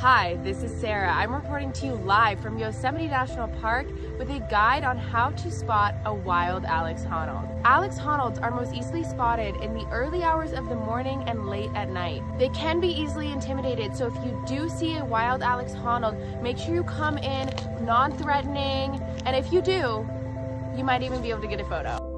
Hi, this is Sarah. I'm reporting to you live from Yosemite National Park with a guide on how to spot a wild Alex Honnold. Alex Honnolds are most easily spotted in the early hours of the morning and late at night. They can be easily intimidated, so if you do see a wild Alex Honnold, make sure you come in non-threatening, and if you do, you might even be able to get a photo.